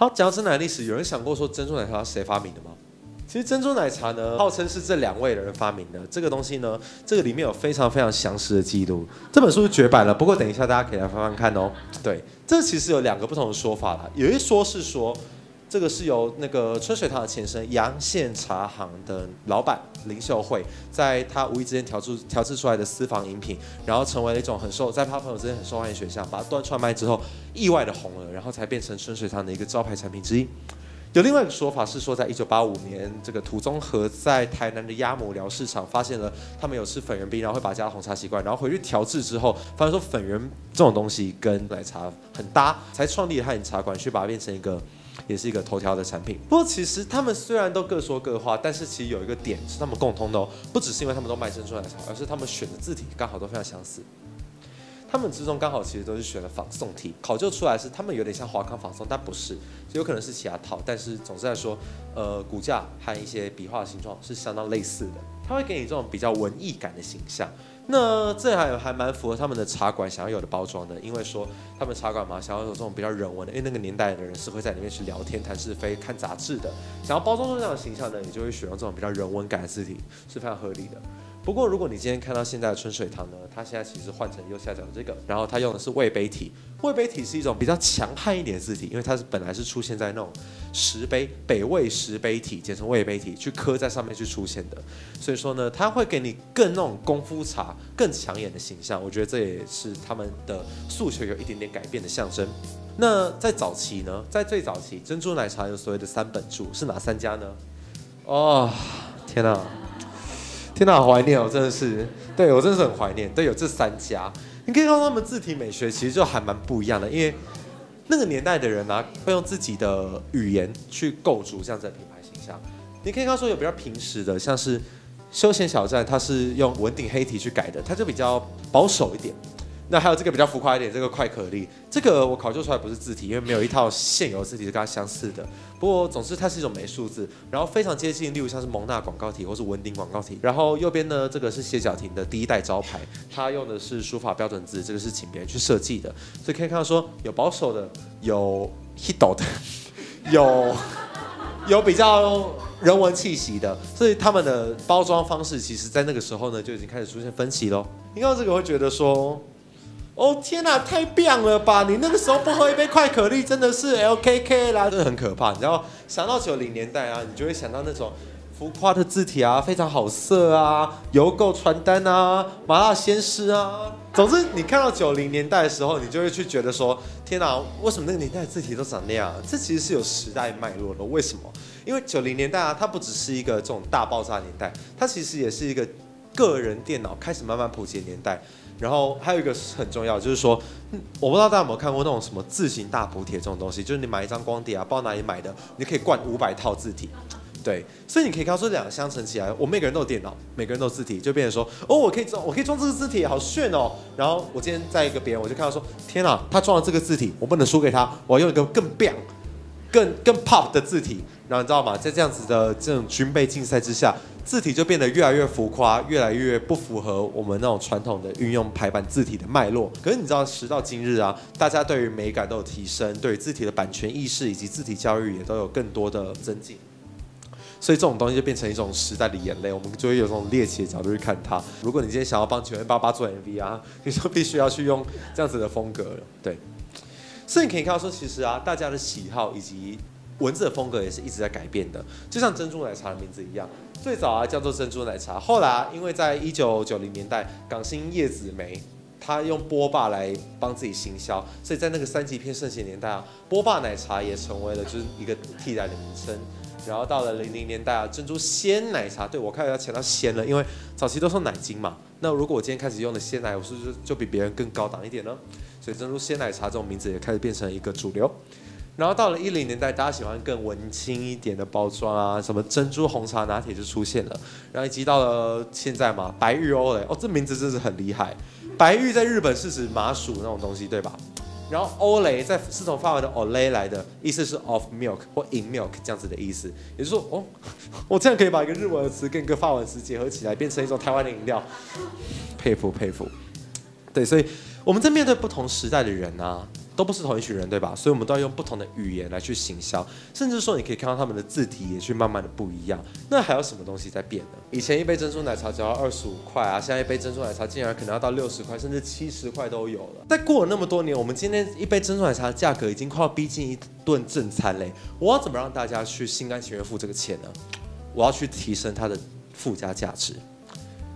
好，讲到真奶历史，有人想过说珍珠奶茶谁发明的吗？其实珍珠奶茶呢，号称是这两位的人发明的。这个东西呢，这个里面有非常非常详实的记录。这本书是绝版了，不过等一下大家可以来翻翻看哦。对，这其实有两个不同的说法啦。有一说是说，这个是由那个春水堂的前身阳羡茶行的老板林秀慧，在他无意之间调制调制出来的私房饮品，然后成为了一种很受在他朋友之间很受欢迎选项，把它端出来卖之后，意外的红了，然后才变成春水堂的一个招牌产品之一。有另外一个说法是说，在一九八五年，这个土宗和在台南的鸭母寮市场发现了他们有吃粉圆冰，然后会把它加红茶习惯，然后回去调制之后，发现说粉圆这种东西跟奶茶很搭，才创立了汉饮茶馆，去把它变成一个，也是一个头条的产品。不过其实他们虽然都各说各话，但是其实有一个点是他们共通的哦，不只是因为他们都卖珍珠奶茶，而是他们选的字体刚好都非常相似。他们之中刚好其实都是选了仿宋体，考究出来是他们有点像华康仿宋，但不是，有可能是其他套。但是总之来说，呃，骨架和一些笔画形状是相当类似的，它会给你这种比较文艺感的形象。那这还还蛮符合他们的茶馆想要有的包装的，因为说他们茶馆嘛，想要有这种比较人文的，因为那个年代的人是会在里面去聊天、谈是非、看杂志的，想要包装出这样的形象呢，你就会选用这种比较人文感的字体，是非常合理的。不过，如果你今天看到现在的春水堂呢，它现在其实换成右下角的这个，然后它用的是魏碑体。魏碑体是一种比较强悍一点的字体，因为它是本来是出现在那种石碑、北魏石碑体，简称魏碑体，去刻在上面去出现的。所以说呢，它会给你更那种功夫茶、更抢眼的形象。我觉得这也是他们的诉求有一点点改变的象征。那在早期呢，在最早期，珍珠奶茶有所谓的三本柱，是哪三家呢？哦，天哪！天哪，好怀念哦，真的是，对我真的是很怀念。对，有这三家，你可以看到他们字体美学其实就还蛮不一样的，因为那个年代的人呢，会用自己的语言去构筑这样子的品牌形象。你可以看到说有比较平实的，像是休闲小站，它是用文鼎黑体去改的，它就比较保守一点。那还有这个比较浮夸一点，这个快可丽，这个我考究出来不是字体，因为没有一套现有字体是跟它相似的。不过总之它是一种美术字，然后非常接近，例如像是蒙纳广告体或是文鼎广告体。然后右边呢，这个是歇脚亭的第一代招牌，它用的是书法标准字，这个是请别人去设计的，所以可以看到说有保守的，有 hito 的，有有比较人文气息的，所以他们的包装方式其实在那个时候呢就已经开始出现分歧喽。你看到这个会觉得说。哦天哪，太棒了吧！你那个时候不喝一杯快可丽，真的是 LKK 啦，真的很可怕。你知道，想到九零年代啊，你就会想到那种浮夸的字体啊，非常好色啊，邮购传单啊，麻辣鲜师啊。总之，你看到九零年代的时候，你就会去觉得说，天哪，为什么那个年代的字体都长那样？这其实是有时代脉络的。为什么？因为九零年代啊，它不只是一个这种大爆炸年代，它其实也是一个个人电脑开始慢慢普及的年代。然后还有一个很重要，就是说，我不知道大家有没有看过那种什么字形大补帖这种东西，就是你买一张光碟啊，不知道哪里买的，你可以灌五百套字体，对，所以你可以看到说两个相乘起来，我每个人都有电脑，每个人都有字体，就变成说，哦，我可以装，我可以装这个字体，好炫哦。然后我今天在一个别人，我就看到说，天哪，他装了这个字体，我不能输给他，我要用一个更棒、更更 pop 的字体。然后你知道吗？在这样子的这种军备竞赛之下。字体就变得越来越浮夸，越来越不符合我们那种传统的运用排版字体的脉络。可是你知道，时到今日啊，大家对于美感都有提升，对于字体的版权意识以及字体教育也都有更多的增进。所以这种东西就变成一种时代的眼泪，我们就会有这种猎奇的角度去看它。如果你今天想要帮九元八八做 MV 啊，你就必须要去用这样子的风格了。对，所以你可以看到说，其实啊，大家的喜好以及文字的风格也是一直在改变的，就像珍珠奶茶的名字一样。最早啊叫做珍珠奶茶，后来啊因为在一九九零年代，港星叶子梅她用波霸来帮自己行销，所以在那个三级片盛行年代啊，波霸奶茶也成为了就是一个替代的名称。然后到了零零年代啊，珍珠鲜奶茶，对我开始要强调鲜了，因为早期都是奶精嘛。那如果我今天开始用的鲜奶，我是不是就比别人更高档一点呢？所以珍珠鲜奶茶这种名字也开始变成一个主流。然后到了一零年代，大家喜欢更文青一点的包装啊，什么珍珠红茶拿铁就出现了。然后以及到了现在嘛，白玉欧蕾，哦，这名字真是很厉害。白玉在日本是指麻薯那种东西，对吧？然后欧蕾在是从法文的 Olay 来的，意思是 of milk 或 in milk 这样子的意思。也就是说，哦，我这样可以把一个日文的词跟一个法文词结合起来，变成一种台湾的饮料。佩服佩服。对，所以我们在面对不同时代的人啊。都不是同一群人，对吧？所以我们都要用不同的语言来去行销，甚至说你可以看到他们的字体也去慢慢的不一样。那还有什么东西在变呢？以前一杯珍珠奶茶只要二十五块啊，现在一杯珍珠奶茶竟然可能要到六十块，甚至七十块都有了。在过了那么多年，我们今天一杯珍珠奶茶的价格已经快要逼近一顿正餐嘞。我要怎么让大家去心甘情愿付这个钱呢？我要去提升它的附加价值。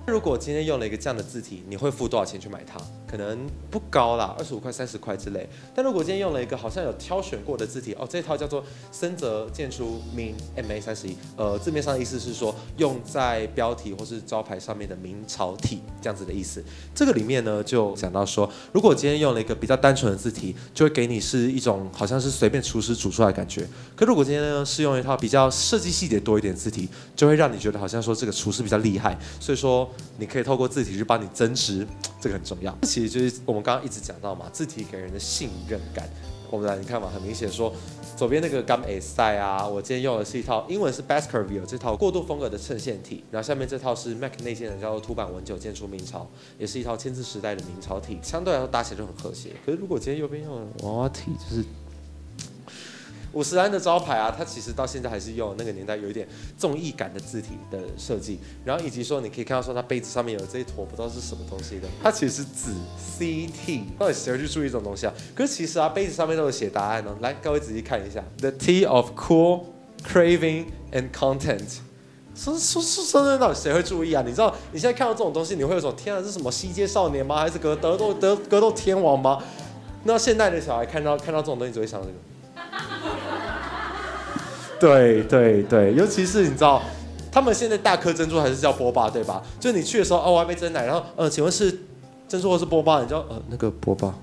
如果今天用了一个这样的字体，你会付多少钱去买它？可能不高啦，二十五块、三十块之类。但如果今天用了一个好像有挑选过的字体，哦，这套叫做森泽建筑明 MA 三十一，呃，字面上的意思是说用在标题或是招牌上面的明朝体这样子的意思。这个里面呢，就讲到说，如果今天用了一个比较单纯的字体，就会给你是一种好像是随便厨师煮出来的感觉。可如果今天呢是用一套比较设计细节多一点字体，就会让你觉得好像说这个厨师比较厉害。所以说。你可以透过字体去帮你增值，这个很重要。其实就是我们刚刚一直讲到嘛，字体给人的信任感。我们来你看嘛，很明显说，左边那个 Gam A 塞啊，我今天用的是一套英文是 Baskerville 这套过渡风格的衬线体，然后下面这套是 Mac 内建的叫做凸版文九建出明朝，也是一套签字时代的明朝体，相对来说打起来就很和谐。可是如果今天右边用的娃娃体，就是。五十安的招牌啊，它其实到现在还是用那个年代有一点综艺感的字体的设计，然后以及说你可以看到说它杯子上面有这一坨不知道是什么东西的，它其实是紫 CT，到底谁会去注意这种东西啊？可是其实啊，杯子上面都有写答案哦，来各位仔细看一下，The Tea of Cool Craving and Content，说说说说到底谁会注意啊？你知道你现在看到这种东西，你会有种天啊，是什么西街少年吗？还是格德斗德格斗天王吗？那现代的小孩看到看到这种东西，只会想到这个。对对对，尤其是你知道，他们现在大颗珍珠还是叫波霸，对吧？就你去的时候，哦，我还没蒸奶，然后，呃，请问是珍珠或是波霸？你知道，呃，那个波霸。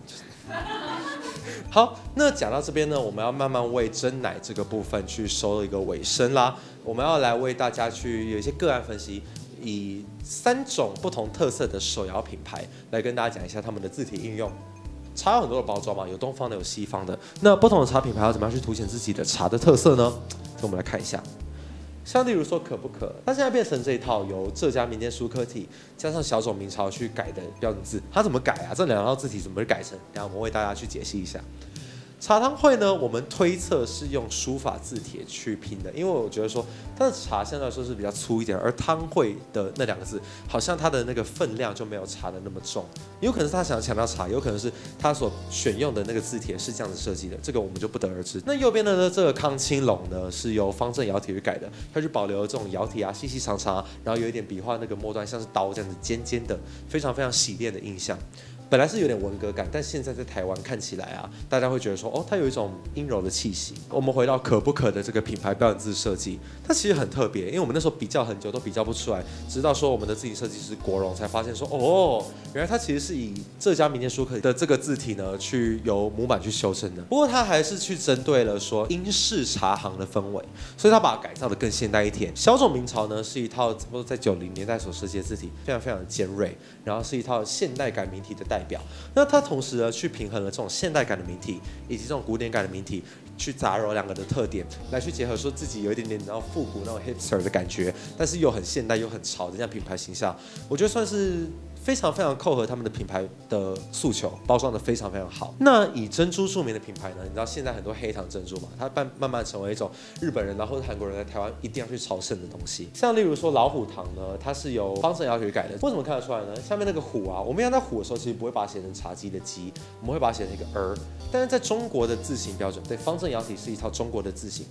好，那讲到这边呢，我们要慢慢为蒸奶这个部分去收一个尾声啦。我们要来为大家去有一些个案分析，以三种不同特色的手摇品牌来跟大家讲一下他们的字体应用。茶有很多的包装嘛，有东方的，有西方的。那不同的茶品牌要怎么样去凸显自己的茶的特色呢？我们来看一下，像例如说可不可，它现在变成这一套由浙江民间书科体加上小种明朝去改的标准字，它怎么改啊？这两套字体怎么改成？然后我们为大家去解析一下。茶汤会呢，我们推测是用书法字帖去拼的，因为我觉得说它的茶相对来说是比较粗一点，而汤会的那两个字，好像它的那个分量就没有茶的那么重，有可能是他想要强调茶，有可能是他所选用的那个字帖是这样子设计的，这个我们就不得而知。那右边的呢，这个康青龙呢，是由方正窑体去改的，它是保留了这种窑体啊，细细长长，然后有一点笔画那个末端像是刀这样子尖尖的，非常非常洗练的印象。本来是有点文革感，但现在在台湾看起来啊，大家会觉得说，哦，它有一种阴柔的气息。我们回到可不可的这个品牌标志设计，它其实很特别，因为我们那时候比较很久都比较不出来，直到说我们的自己设计师国荣才发现说，哦，原来它其实是以浙江民间书刻的这个字体呢，去由模板去修正的。不过它还是去针对了说英式茶行的氛围，所以它把它改造的更现代一点。小种明朝呢是一套差不多在九零年代所设计的字体，非常非常尖锐，然后是一套现代感名体的代。表，那它同时呢，去平衡了这种现代感的名体以及这种古典感的名体，去杂糅两个的特点，来去结合，说自己有一点点然后复古那种 hipster 的感觉，但是又很现代又很潮的这样品牌形象，我觉得算是。非常非常扣合他们的品牌的诉求，包装的非常非常好。那以珍珠著名的品牌呢？你知道现在很多黑糖珍珠嘛，它慢慢慢成为一种日本人然后韩国人在台湾一定要去朝圣的东西。像例如说老虎糖呢，它是由方正窑去改的。为什么看得出来呢？下面那个虎啊，我们要在虎的时候其实不会把它写成茶几的几，我们会把它写成一个儿。但是在中国的字形标准，对方正窑体是一套中国的字形。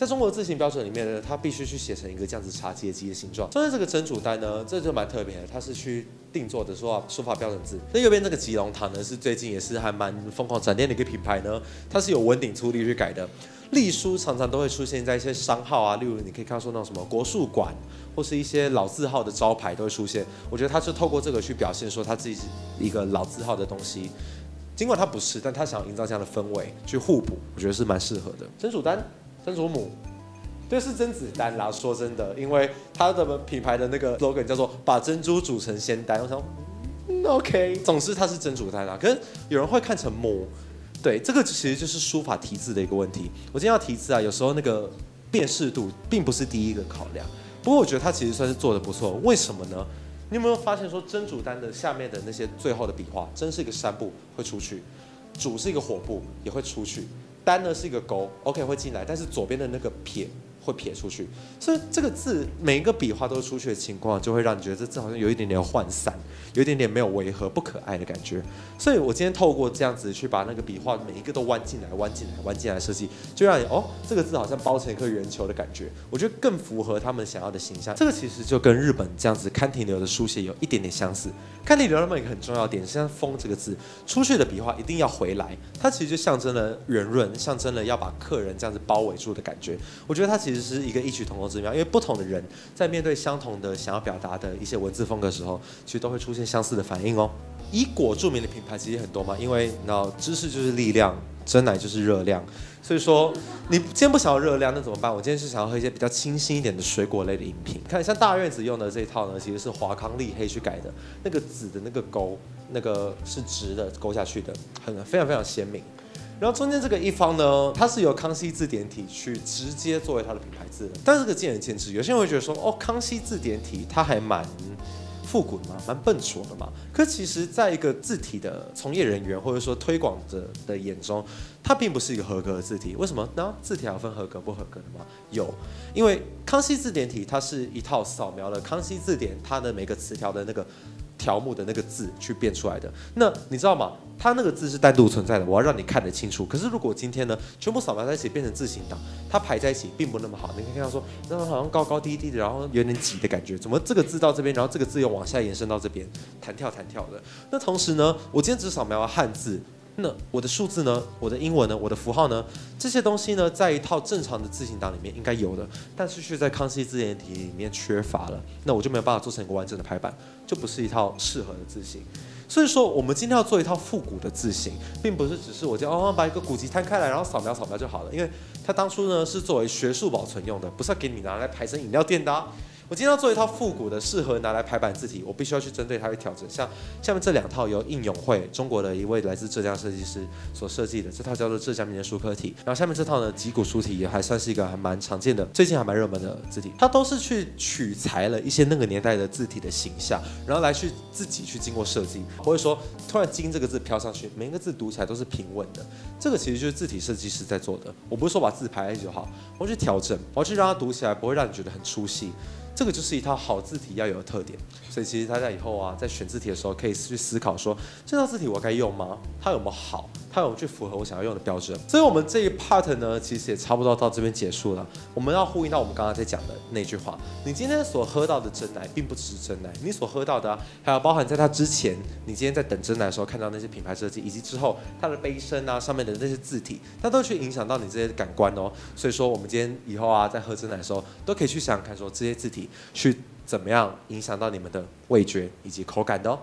在中国的字形标准里面呢，它必须去写成一个这样子茶几的形状。所以这个真主丹呢，这就蛮特别的，它是去定做的说书法标准字。那右边这个吉隆堂呢，是最近也是还蛮疯狂展店的一个品牌呢，它是有文鼎出力去改的。隶书常常都会出现在一些商号啊，例如你可以看到说那种什么国术馆，或是一些老字号的招牌都会出现。我觉得它是透过这个去表现说它自己是一个老字号的东西，尽管它不是，但它想要营造这样的氛围去互补，我觉得是蛮适合的。真主丹。曾祖母，对，是甄子丹啦。说真的，因为他的品牌的那个 logo 叫做“把珍珠煮成仙丹”，我想，OK，总之他是真主丹啦。可是有人会看成母，对，这个其实就是书法题字的一个问题。我今天要题字啊，有时候那个辨识度并不是第一个考量。不过我觉得他其实算是做的不错。为什么呢？你有没有发现说真主丹的下面的那些最后的笔画，真是一个山部会出去？主是一个火部，也会出去；单呢是一个勾，OK 会进来，但是左边的那个撇。会撇出去，所以这个字每一个笔画都出去的情况，就会让你觉得这字好像有一点点涣散，有一点点没有违和、不可爱的感觉。所以我今天透过这样子去把那个笔画每一个都弯进来、弯进来、弯进来设计，就让你哦，这个字好像包成一颗圆球的感觉。我觉得更符合他们想要的形象。这个其实就跟日本这样子看停留的书写有一点点相似。看停留他们一个很重要点，像“风”这个字出去的笔画一定要回来，它其实就象征了圆润，象征了要把客人这样子包围住的感觉。我觉得它其实是一个异曲同工之妙，因为不同的人在面对相同的想要表达的一些文字风格的时候，其实都会出现相似的反应哦。以果著名的品牌其实很多嘛，因为你知道知识就是力量，真奶就是热量。所以说，你今天不想要热量，那怎么办？我今天是想要喝一些比较清新一点的水果类的饮品。看，像大院子用的这一套呢，其实是华康力黑去改的，那个紫的那个勾，那个是直的勾下去的，很非常非常鲜明。然后中间这个一方呢，它是由康熙字典体去直接作为它的品牌字的，但这个见仁见智。有些人会觉得说，哦，康熙字典体它还蛮。复古的嘛，蛮笨拙的嘛。可其实，在一个字体的从业人员或者说推广者的眼中，它并不是一个合格的字体。为什么？那字体还分合格不合格的吗？有，因为康熙字典体它是一套扫描了康熙字典它的每个词条的那个。条目的那个字去变出来的，那你知道吗？它那个字是单独存在的，我要让你看得清楚。可是如果今天呢，全部扫描在一起变成字形档，它排在一起并不那么好。你可以看到说，那好像高高低低的，然后有点挤的感觉。怎么这个字到这边，然后这个字又往下延伸到这边，弹跳弹跳的？那同时呢，我今天只扫描了汉字。那我的数字呢？我的英文呢？我的符号呢？这些东西呢，在一套正常的字形档里面应该有的，但是却在康熙字典体里面缺乏了。那我就没有办法做成一个完整的排版，就不是一套适合的字形。所以说，我们今天要做一套复古的字形，并不是只是我就哦把一个古籍摊开来，然后扫描扫描就好了，因为它当初呢是作为学术保存用的，不是要给你拿来排成饮料店的。我今天要做一套复古的，适合拿来排版字体，我必须要去针对它去调整。像下面这两套由应永会中国的一位来自浙江设计师所设计的，这套叫做浙江民间书刻体。然后下面这套呢，脊骨书体也还算是一个还蛮常见的，最近还蛮热门的字体。它都是去取材了一些那个年代的字体的形象，然后来去自己去经过设计，不会说突然“金”这个字飘上去，每一个字读起来都是平稳的。这个其实就是字体设计师在做的。我不是说把字排在一起就好，我要去调整，我要去让它读起来不会让你觉得很出戏。这个就是一套好字体要有的特点，所以其实大家以后啊，在选字体的时候，可以去思考说，这套字体我该用吗？它有没有好？它有去符合我想要用的标准？所以，我们这一 part 呢，其实也差不多到这边结束了。我们要呼应到我们刚刚在讲的那句话：，你今天所喝到的真奶，并不只是真奶，你所喝到的，还有包含在它之前，你今天在等真奶的时候看到那些品牌设计，以及之后它的杯身啊上面的那些字体，它都去影响到你这些感官哦。所以说，我们今天以后啊，在喝真奶的时候，都可以去想想看，说这些字体去怎么样影响到你们的味觉以及口感的哦。